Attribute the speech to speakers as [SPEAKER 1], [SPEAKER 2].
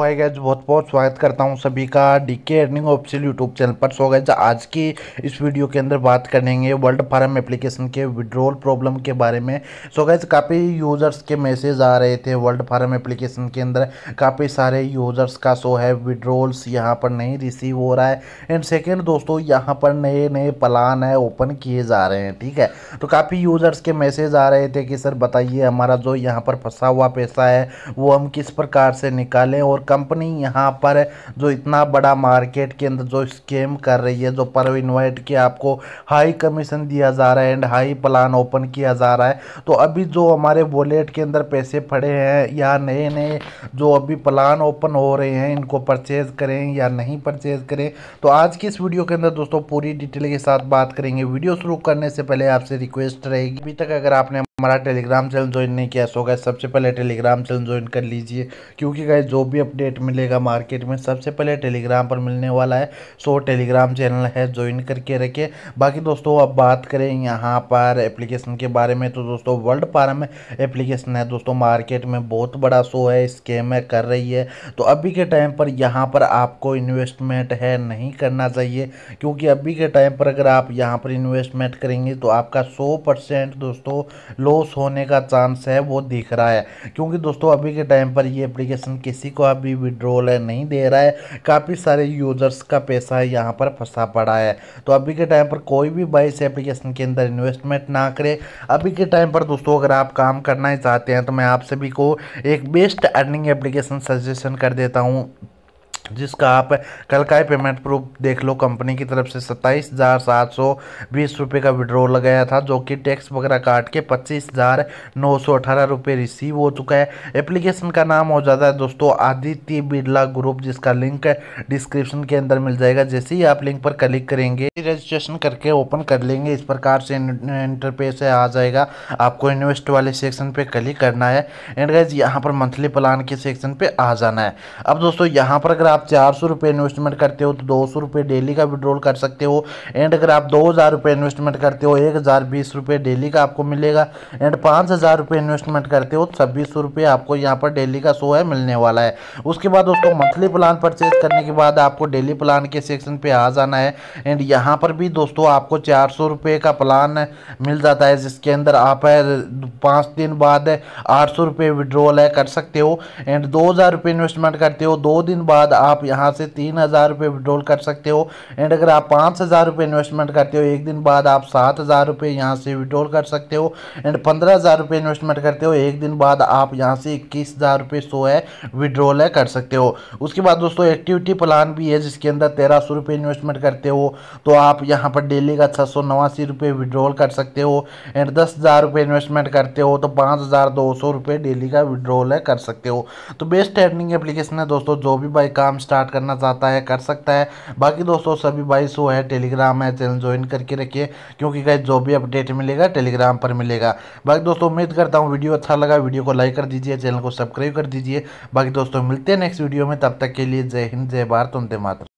[SPEAKER 1] Hi guys बहुत बहुत स्वागत करता हूँ सभी का DK earning official YouTube channel पर। सो गाइस, आज की इस वीडियो के अंदर बात करेंगे वर्ल्ड फार्म एप्लीकेशन के विड्रॉल प्रॉब्लम के बारे में। सो गाइस, काफ़ी यूज़र्स के मैसेज आ रहे थे वर्ल्ड फार्म एप्लीकेशन के अंदर। काफ़ी सारे यूज़र्स का सो है विड्रॉल्स यहाँ पर नहीं रिसीव हो रहा है। एंड सेकेंड दोस्तों, यहाँ पर नए नए प्लान है ओपन किए जा रहे हैं, ठीक है? तो काफ़ी यूज़र्स के मैसेज आ रहे थे कि, सर, बताइए, हमारा जो यहाँ पर फंसा हुआ पैसा है, वो हम किस प्रकार से निकालें और कंपनी यहाँ पर जो इतना बड़ा मार्केट के अंदर जो स्केम कर रही है, जो पर इन्वाइट के आपको हाई कमीशन दिया जा रहा है एंड हाई प्लान ओपन किया जा रहा है। तो अभी जो हमारे वॉलेट के अंदर पैसे पड़े हैं या नए नए जो अभी प्लान ओपन हो रहे हैं, इनको परचेज करें या नहीं परचेज करें तो आज की इस वीडियो के अंदर दोस्तों पूरी डिटेल के साथ बात करेंगे। वीडियो शुरू करने से पहले आपसे रिक्वेस्ट रहेगी, अभी तक अगर आपने हमारा टेलीग्राम चैनल ज्वाइन नहीं किया सो गए सबसे पहले टेलीग्राम चैनल ज्वाइन कर लीजिए, क्योंकि गए जो भी अपडेट मिलेगा मार्केट में, सबसे पहले टेलीग्राम पर मिलने वाला है सो टेलीग्राम चैनल है ज्वाइन करके रखिए। बाकी दोस्तों अब बात करें यहाँ पर एप्लीकेशन के बारे में तो दोस्तों वर्ल्ड फार्म एप्लीकेशन है दोस्तों मार्केट में बहुत बड़ा शो है स्केम है, कर रही है। तो अभी के टाइम पर यहाँ पर आपको इन्वेस्टमेंट है नहीं करना चाहिए, क्योंकि अभी के टाइम पर अगर आप यहाँ पर इन्वेस्टमेंट करेंगे तो आपका सौ परसेंट दोस्तों लॉस होने का चांस है, वो दिख रहा है। क्योंकि दोस्तों, अभी के टाइम पर ये एप्लीकेशन किसी को अभी विड्रॉल है नहीं दे रहा है। काफ़ी सारे यूज़र्स का पैसा यहाँ पर फंसा पड़ा है। तो अभी के टाइम पर कोई भी भाई इस एप्लीकेशन के अंदर इन्वेस्टमेंट ना करे। अभी के टाइम पर दोस्तों, अगर आप काम करना ही चाहते हैं तो मैं आप सभी को एक बेस्ट अर्निंग एप्लीकेशन सजेशन कर देता हूँ। जिसका आप कल का ही पेमेंट प्रूफ देख लो, कंपनी की तरफ़ से सत्ताईस हज़ार सात सौ बीस रुपये का विड्रॉल लगाया था, जो कि टैक्स वगैरह काट के पच्चीस हज़ार नौ सौ अठारह रुपये रिसीव हो चुका है। एप्लीकेशन का नाम हो जाता है दोस्तों, आदित्य बिरला ग्रुप जिसका लिंक डिस्क्रिप्शन के अंदर मिल जाएगा। जैसे ही आप लिंक पर क्लिक करेंगे रजिस्ट्रेशन करके ओपन कर लेंगे, इस प्रकार से इंटरपेस आ जाएगा। आपको इन्वेस्ट वाले सेक्शन पर क्लिक करना है। एंड गाइज़ यहाँ पर मंथली प्लान के सेक्शन पर आ जाना है। अब दोस्तों, यहाँ पर अगर आप आप चार सौ रुपये इन्वेस्टमेंट करते हो तो दो सौ रुपये डेली का विड्रॉल कर सकते हो। एंड अगर आप दो हज़ार रुपये इन्वेस्टमेंट करते हो, एक हज़ार बीस रुपये डेली का आपको मिलेगा। एंड पाँच हज़ार रुपये इन्वेस्टमेंट करते हो तो छब्बीस सौ रुपये आपको यहाँ पर डेली का शो है, मिलने वाला है। उसके बाद दोस्तों मंथली प्लान परचेज करने के बाद आपको डेली प्लान के सेक्शन पर आ जाना है। एंड यहाँ पर भी दोस्तों आपको चार सौ रुपये का प्लान मिल जाता है, जिसके अंदर आप पाँच दिन बाद आठ सौ रुपये विड्रॉल है, कर सकते हो। एंड दो हज़ार रुपये इन्वेस्टमेंट करते हो, दो दिन बाद आप आप यहाँ से तीन हज़ार रुपये विड्रॉल कर सकते हो। एंड अगर आप पाँच हज़ार रुपये इन्वेस्टमेंट करते हो, एक दिन बाद आप सात हज़ार रुपये यहाँ से विड्रॉल कर सकते हो। एंड पंद्रह हज़ार रुपये इन्वेस्टमेंट करते हो, एक दिन बाद आप यहाँ से इक्कीस हज़ार रुपये सो है विड्रॉल है कर सकते हो। उसके बाद दोस्तों एक्टिविटी प्लान भी है, जिसके अंदर तेरह सौ रुपये इन्वेस्टमेंट करते हो। तो आप यहाँ पर डेली का छः सौ नवासी रुपये विड्रॉल कर सकते हो। एंड दस हज़ार रुपये इन्वेस्टमेंट करते हो तो पाँच हज़ार दो सौ रुपये डेली का विड्रॉल है कर सकते हो। तो बेस्ट अर्निंग एप्लीकेशन है दोस्तों, जो भी भाई काम स्टार्ट करना चाहता है, कर सकता है। बाकी दोस्तों, सभी भाई सो है टेलीग्राम है, चैनल ज्वाइन करके रखिए, क्योंकि गाइज़ जो भी अपडेट मिलेगा टेलीग्राम पर मिलेगा। बाकी दोस्तों, उम्मीद करता हूँ वीडियो अच्छा लगा, वीडियो को लाइक कर दीजिए, चैनल को सब्सक्राइब कर दीजिए। बाकी दोस्तों, मिलते हैं नेक्स्ट वीडियो में, तब तक के लिए जय हिंद, जय भारत उनते मात्र